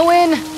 Owen?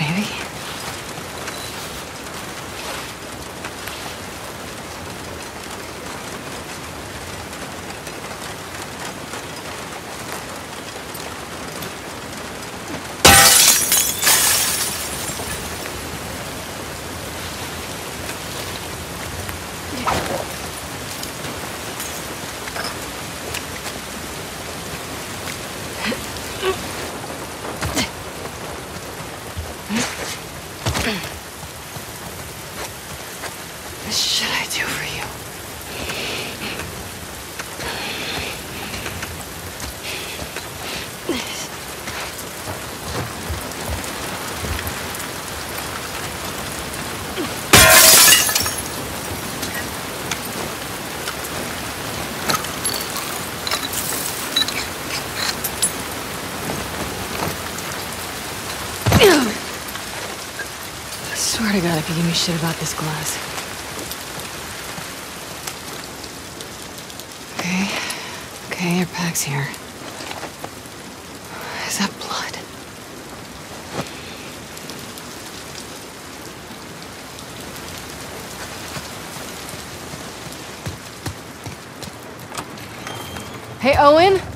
Maybe. What should I do for you? I swear to God, if you give me shit about this glass. Okay. Okay, your pack's here. Is that blood? Hey, Owen? Owen!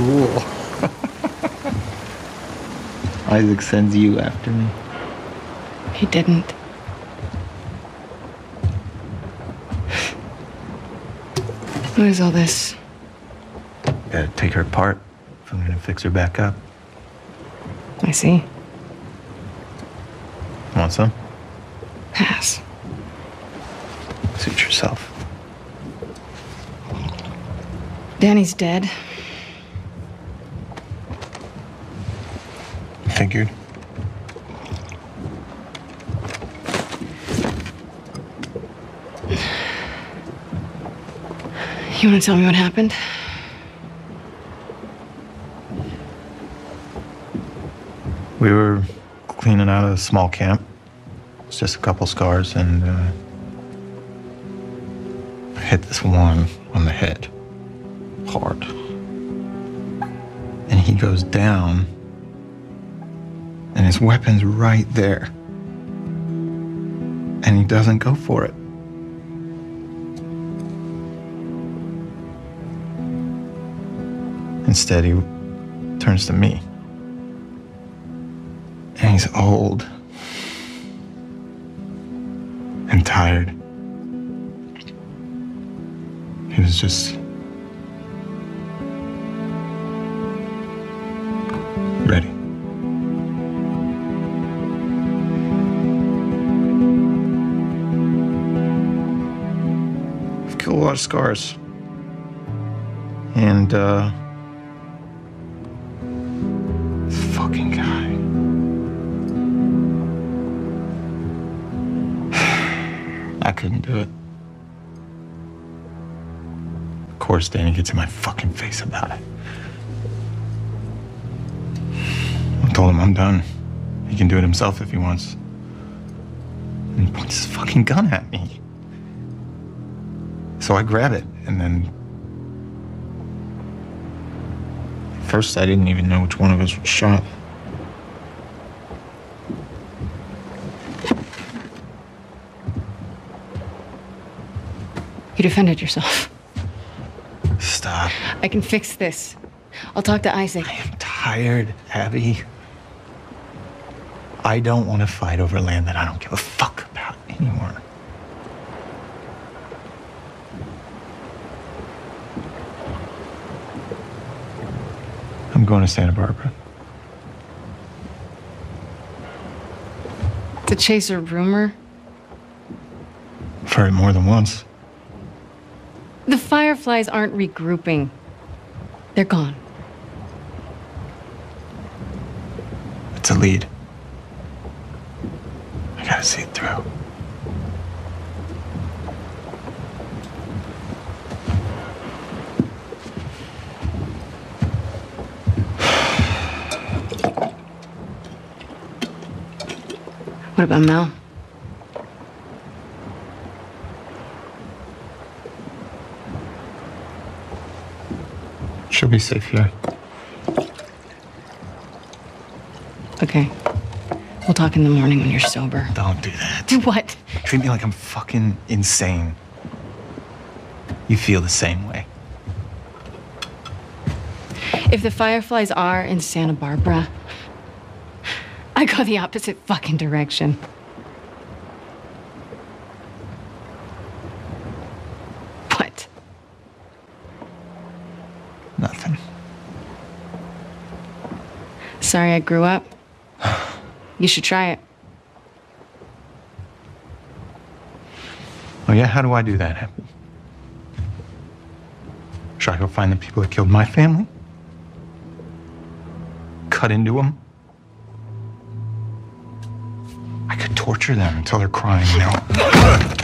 Cruel. Isaac sends you after me. He didn't. What is all this? Gotta take her apart if I'm gonna fix her back up. I see. Want some? Pass. Suit yourself. Danny's dead. Figured. You want to tell me what happened? We were cleaning out a small camp. It's just a couple scars, and uh, I hit this one on the head hard. And he goes down, and his weapon's right there. And he doesn't go for it. Instead, he turns to me. And he's old and tired. He was just lot of scars. And, uh. Fucking guy. I couldn't do it. Of course, Danny gets in my fucking face about it. I told him I'm done. He can do it himself if he wants. And he points his fucking gun at me. So I grab it, and then. First, I didn't even know which one of us was shot. You defended yourself. Stop. I can fix this. I'll talk to Isaac. I'm tired, Abby. I don't want to fight over land that I don't give a fuck about anymore. I'm going to Santa Barbara. To chase a rumor. I've heard it more than once. The Fireflies aren't regrouping. They're gone. It's a lead. I gotta see it through. What about Mel? She'll be safe here. Okay. We'll talk in the morning when you're sober. Don't do that. Do what? Treat me like I'm fucking insane. You feel the same way. If the Fireflies are in Santa Barbara, I go the opposite fucking direction. What? Nothing. Sorry I grew up. You should try it. Oh, yeah? How do I do that? Should I go find the people that killed my family? Cut into them? Torture them until they're crying, you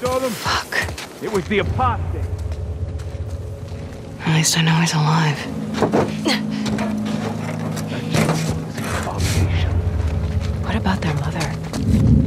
saw them? Fuck. It was the apostate. At least I know he's alive. what about their mother?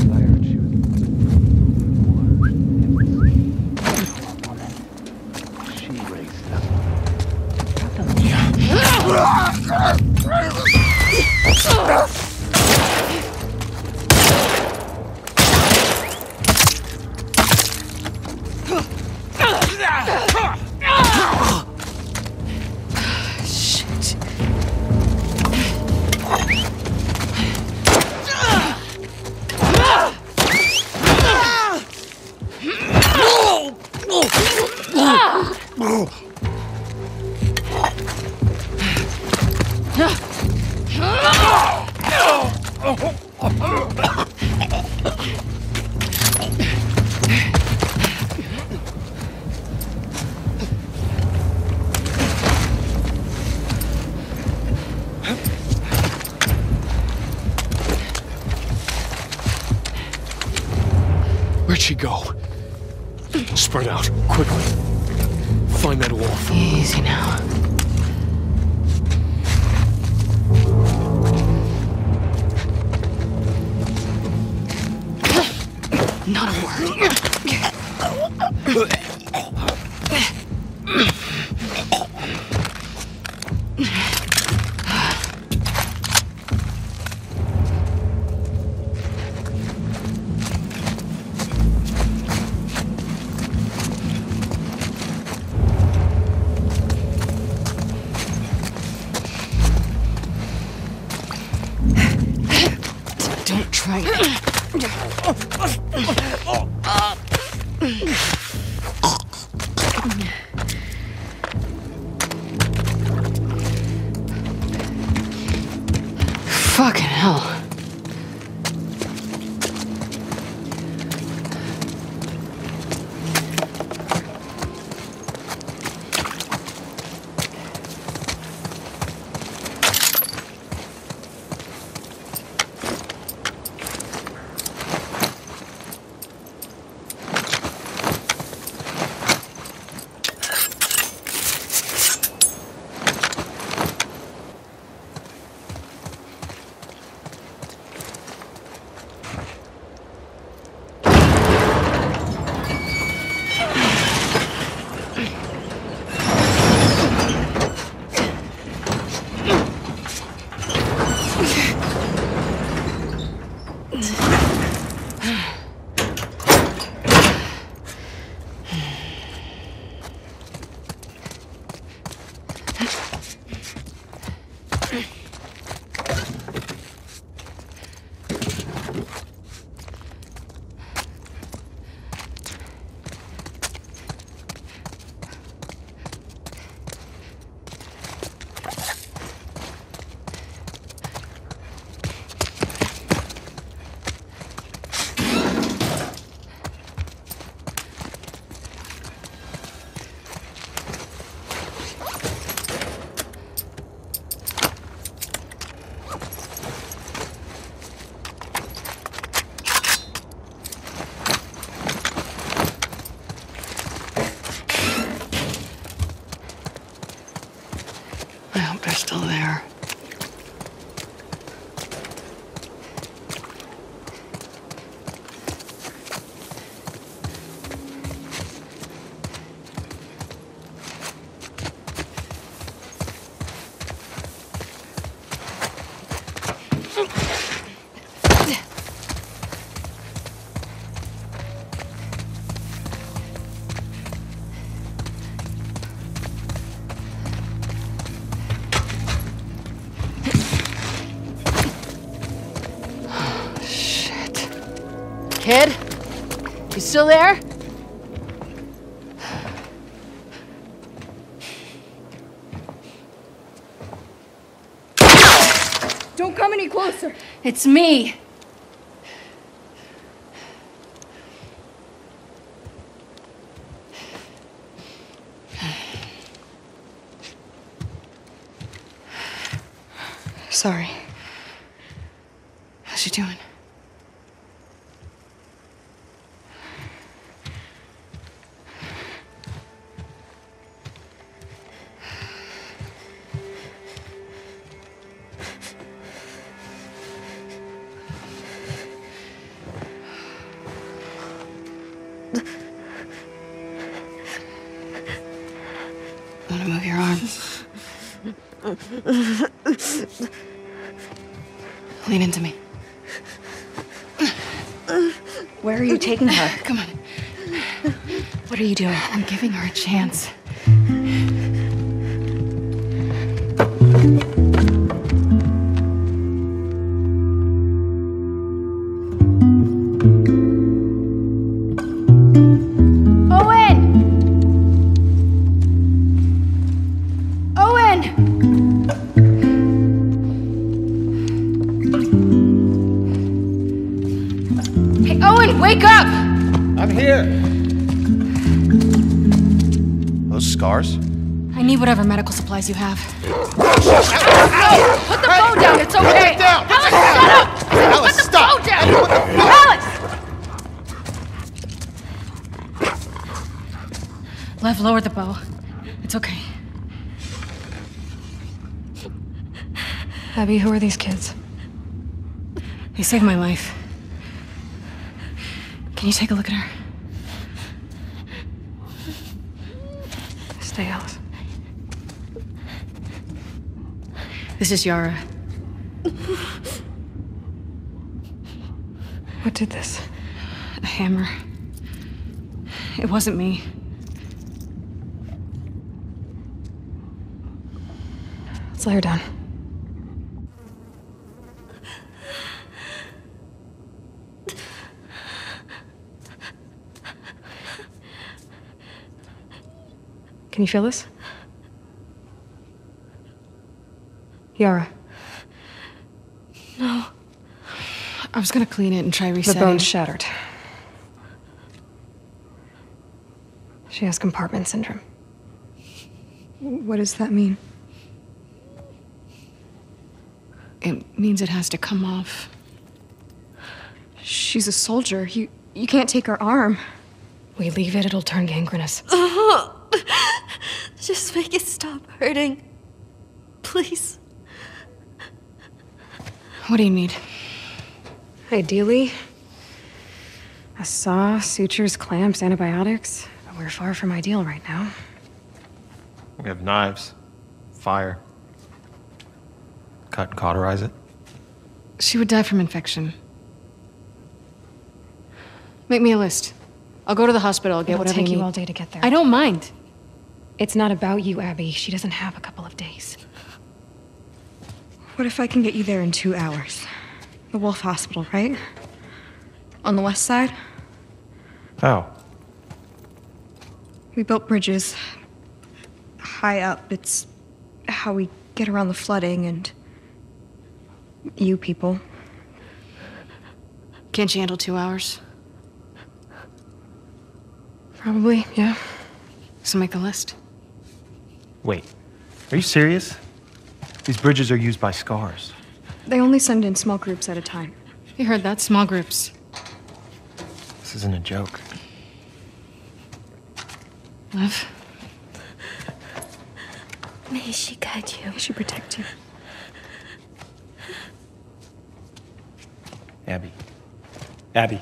Uh, Kid? You still there? Don't come any closer. It's me. Taking her? Come on. What are you doing? I'm giving her a chance. Medical supplies you have. No! Put the phone down, it's okay! it down! Alice, shut up! Alice, Put the stop! phone down! What the Alice! Lev, lower the bow. It's okay. Abby, who are these kids? They saved my life. Can you take a look at her? Stay, Alice. This is Yara. What did this? A hammer. It wasn't me. Let's lay her down. Can you feel this? Yara. No. I was gonna clean it and try resetting. The resetting. bone's shattered. She has compartment syndrome. What does that mean? It means it has to come off. She's a soldier. You you can't take her arm. We leave it, it'll turn gangrenous. Just make it stop hurting. Please. What do you need? Ideally, a saw, sutures, clamps, antibiotics. But we're far from ideal right now. We have knives, fire. Cut and cauterize it. She would die from infection. Make me a list. I'll go to the hospital. I'll get It'll whatever take you you all day to get there. I don't mind. It's not about you, Abby. She doesn't have a couple of days. What if I can get you there in two hours? The Wolf Hospital, right? On the west side? How? We built bridges high up. It's how we get around the flooding and you people. Can't you handle two hours? Probably, yeah. So make a list. Wait, are you serious? These bridges are used by scars. They only send in small groups at a time. You heard that? Small groups. This isn't a joke. Lev? May she guide you. May she protect you. Abby. Abby.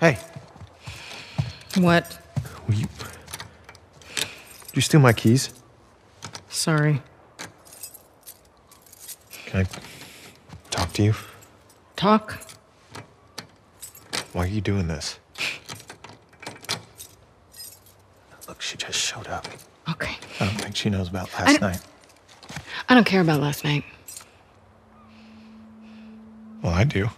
Hey, What? Will you. Did you steal my keys? Sorry. Can I talk to you? Talk? Why are you doing this? Look, she just showed up. Okay. I don't think she knows about last don't- night. I don't care about last night. Well, I do.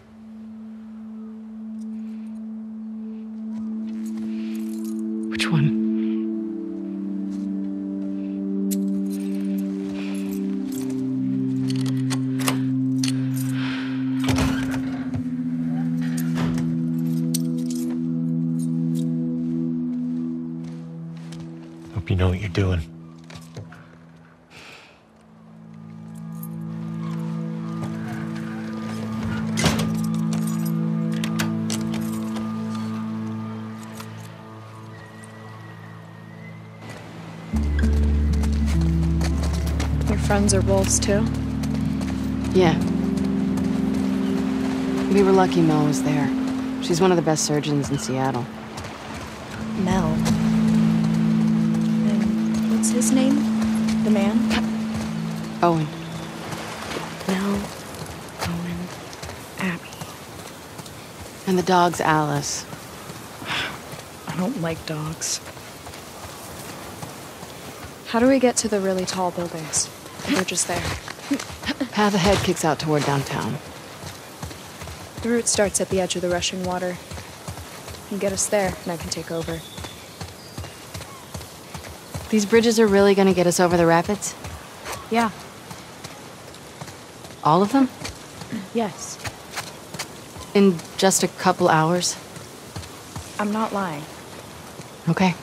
Hope you know what you're doing. Your friends are wolves too? Yeah. We were lucky Mel was there. She's one of the best surgeons in Seattle. Mel. His name? The man? Owen. Mel, Owen, Abby. And the dog's Alice. I don't like dogs. How do we get to the really tall buildings? Bridge is there. Path ahead kicks out toward downtown. The route starts at the edge of the rushing water. You get us there, and I can take over. These bridges are really gonna get us over the rapids? Yeah. All of them? Yes. In just a couple hours? I'm not lying. Okay.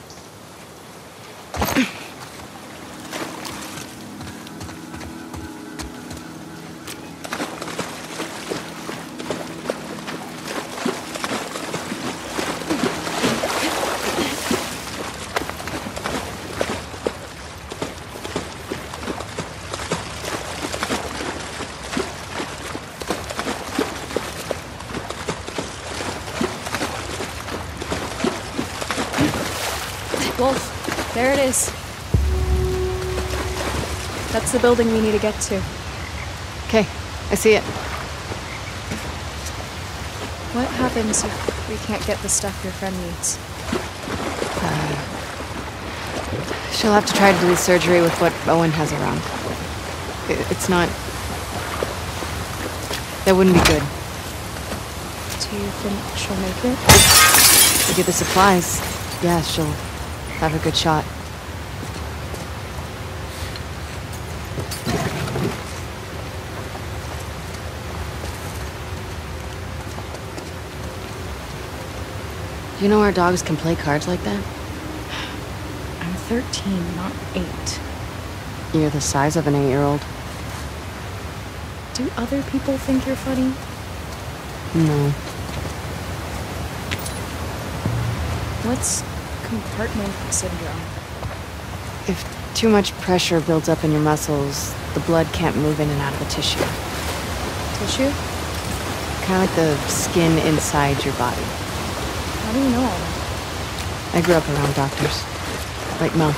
The building we need to get to. Okay, I see it. What happens if we can't get the stuff your friend needs? Uh, she'll have to try to do the surgery with what Owen has around. I- It's not. That wouldn't be good. Do you think she'll make it? To get the supplies, yeah, she'll have a good shot. You know our dogs can play cards like that? I'm 13, not 8. You're the size of an eight-year-old. Do other people think you're funny? No. What's compartment syndrome? If too much pressure builds up in your muscles, the blood can't move in and out of the tissue. Tissue? Kind of like the skin inside your body. Do you know all that? I grew up around doctors. Like Mel.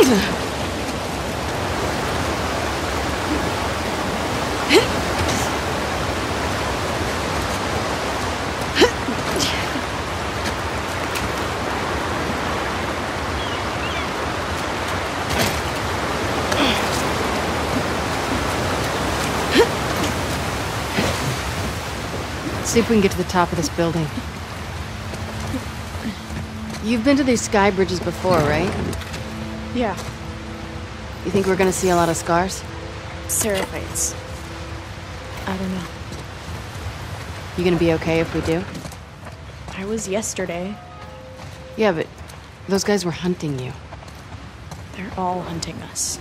See if we can get to the top of this building. You've been to these sky bridges before, right? Yeah, You think we're gonna see a lot of scars? Seraphites. I don't know. You gonna be okay if we do? I was yesterday. Yeah, but those guys were hunting you. They're all hunting us.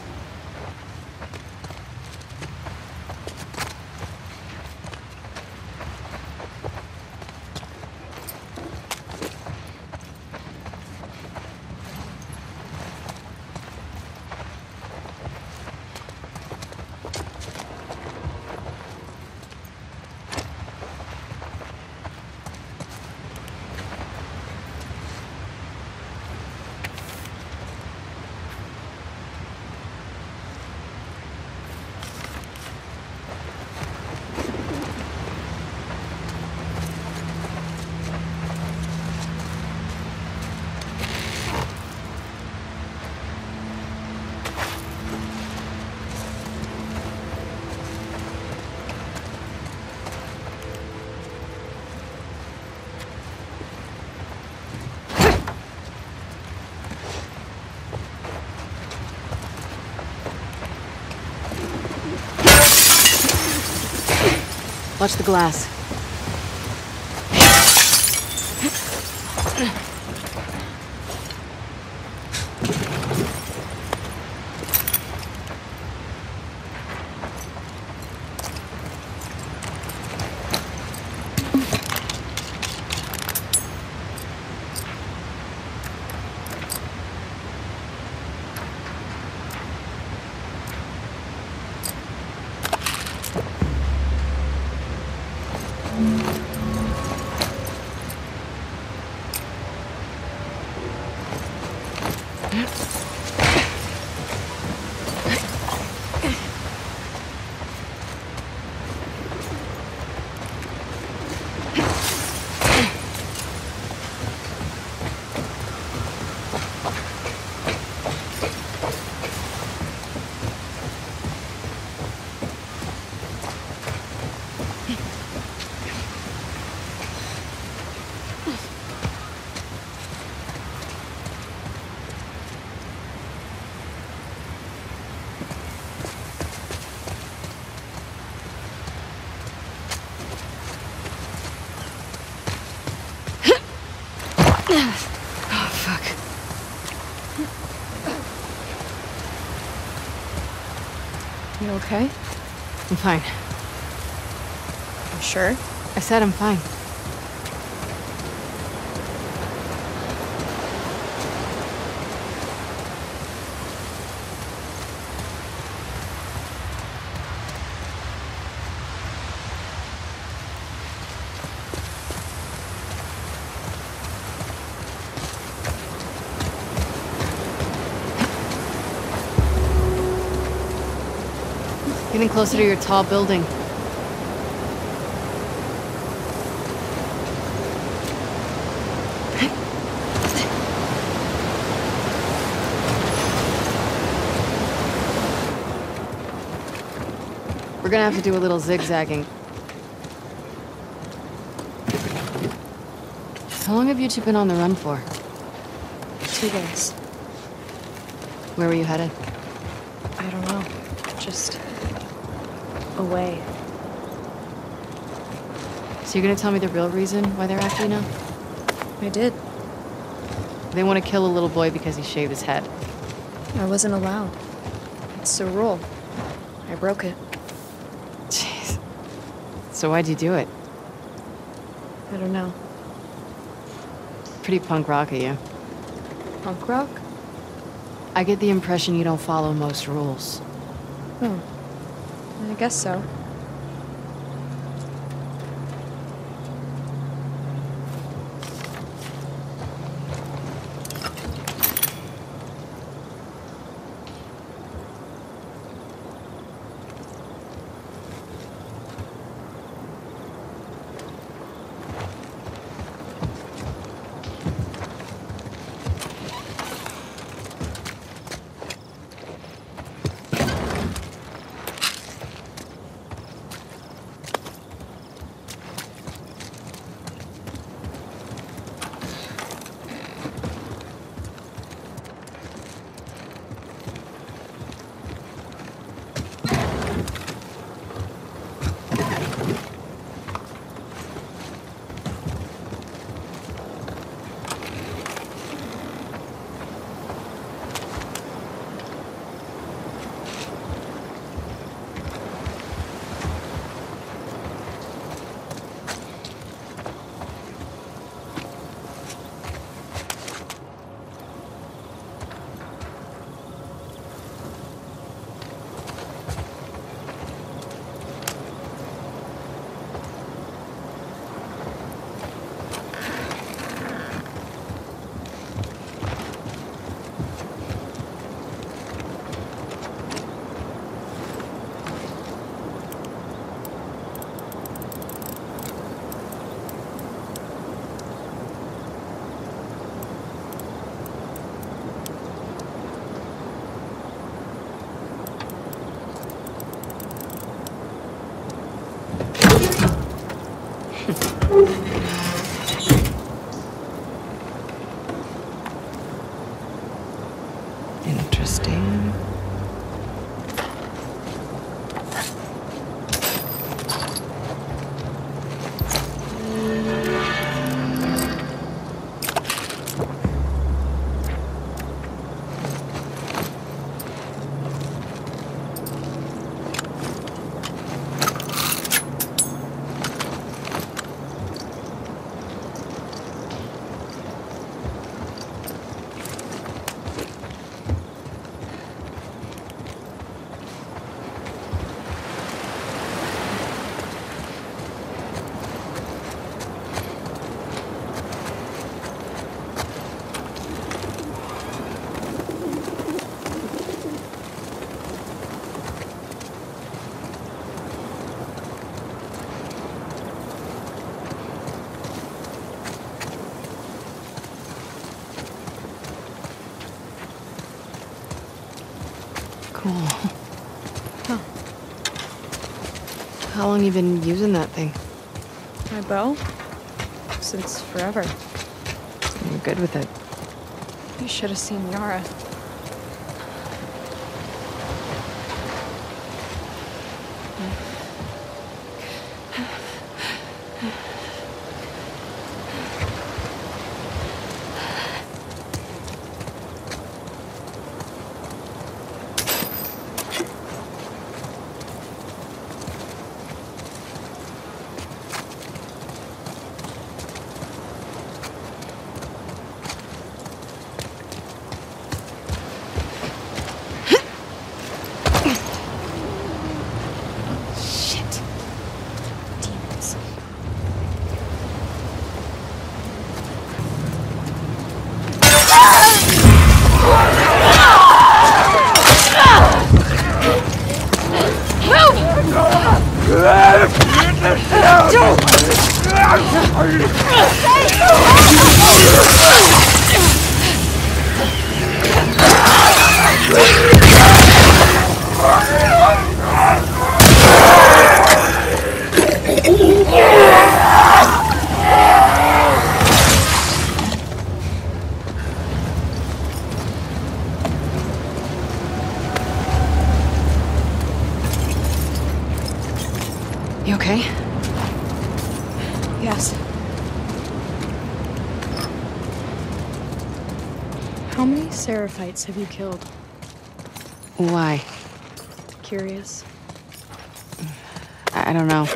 Watch the glass. Okay? I'm fine. I'm sure. I said I'm fine. Getting closer to your tall building. We're gonna have to do a little zigzagging. How long have you two been on the run for? Two days. Where were you headed? I don't know. Just away. So you're gonna tell me the real reason why they're after you now? I did. They want to kill a little boy because he shaved his head. I wasn't allowed. It's a rule. I broke it. Jeez. So why'd you do it? I don't know. Pretty punk rock of you. Punk rock? I get the impression you don't follow most rules. Oh. Guess so. Long you been using that thing? My bow? Since forever. You're good with it. You should have seen Yara. Shit. Demons. You many Seraphites have you killed? Why? Curious. I, I don't know.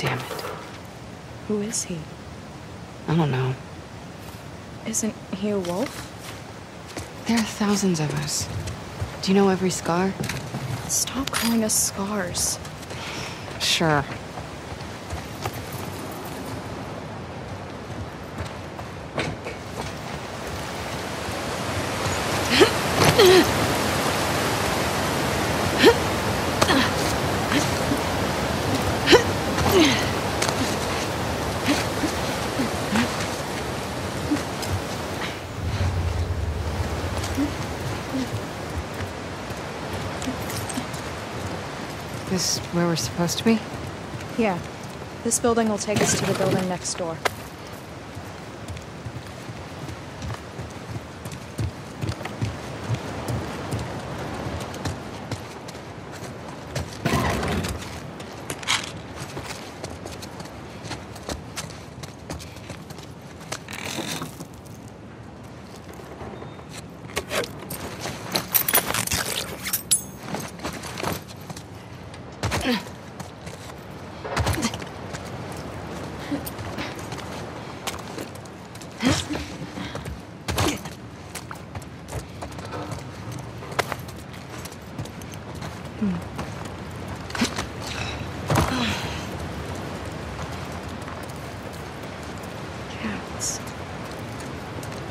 Damn it. Who is he? I don't know. Isn't he a wolf? There are thousands of us. Do you know every scar? Stop calling us scars. Sure. where we're supposed to be? Yeah. This building will take us to the building next door. Cats.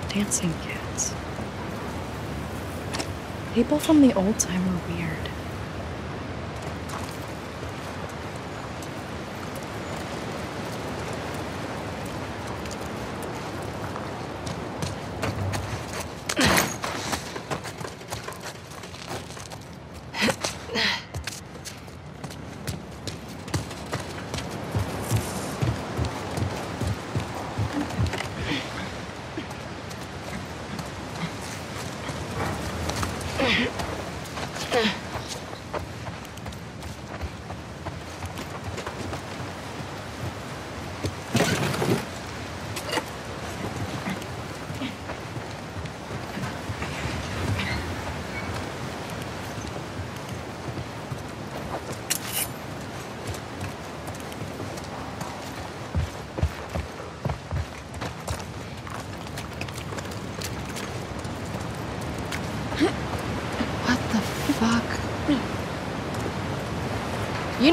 Dancing cats. People from the old time were weird.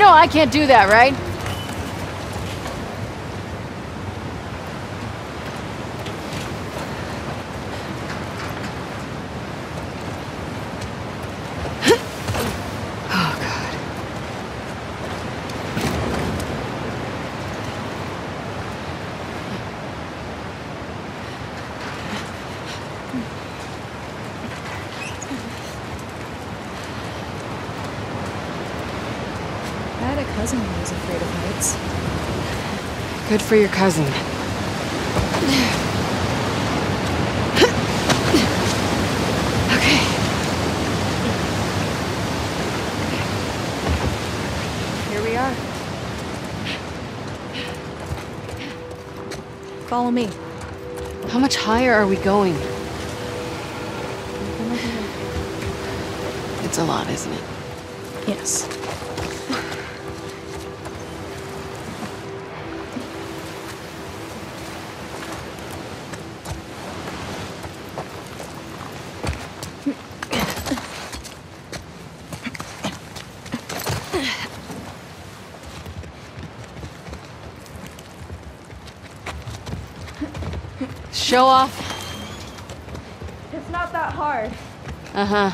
Know I can't do that, right? Cousin who was afraid of heights. Good for your cousin. Okay. Here we are. Follow me. How much higher are we going? It's a lot, isn't it? Show off. It's not that hard. Uh huh.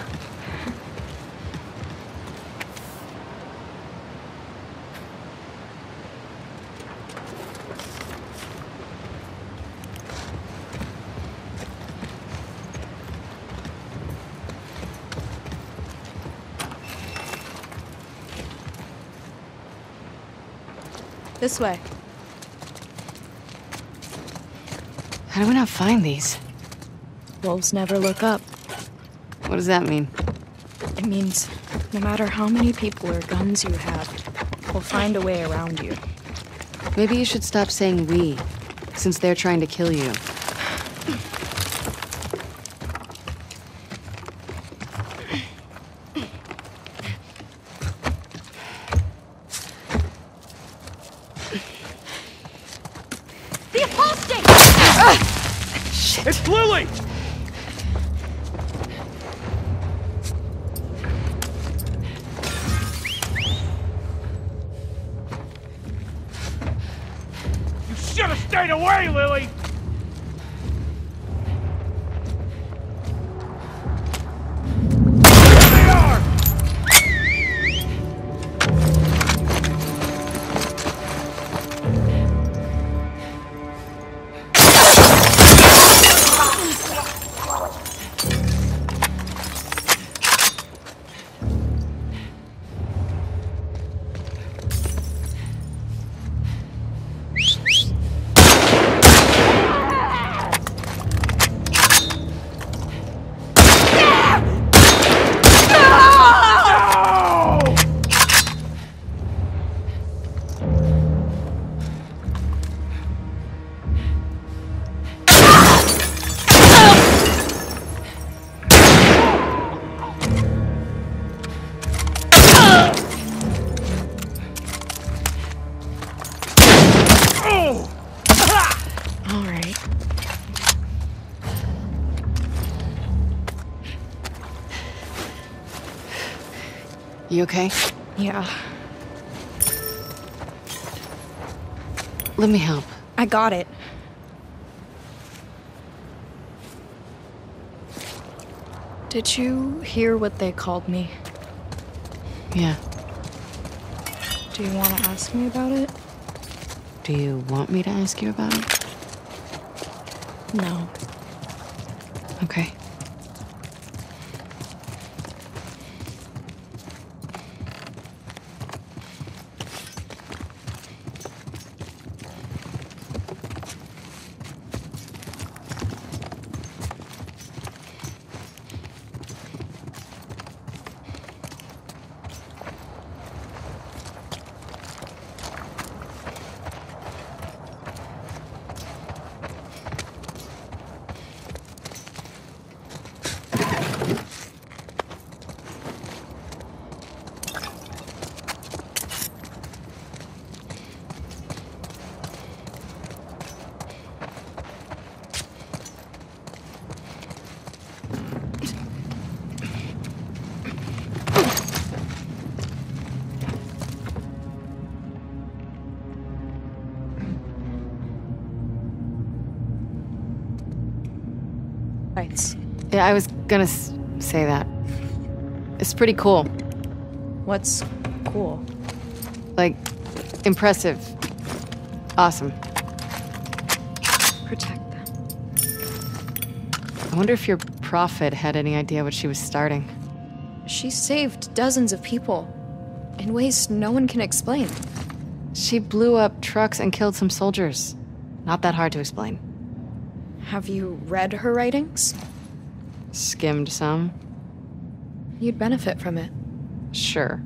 This way. How do we not find these? Wolves never look up. What does that mean? It means no matter how many people or guns you have, we'll find a way around you. Maybe you should stop saying we, since they're trying to kill you. You okay? Yeah, Let me help. I got it. Did you hear what they called me? Yeah. Do you want to ask me about it? Do you want me to ask you about it? No. Okay. Yeah, I was gonna s- say that. It's pretty cool. What's cool? Like, impressive. Awesome. Protect them. I wonder if your prophet had any idea what she was starting. She saved dozens of people in ways no one can explain. She blew up trucks and killed some soldiers. Not that hard to explain. Have you read her writings? Skimmed some? You'd benefit from it. Sure.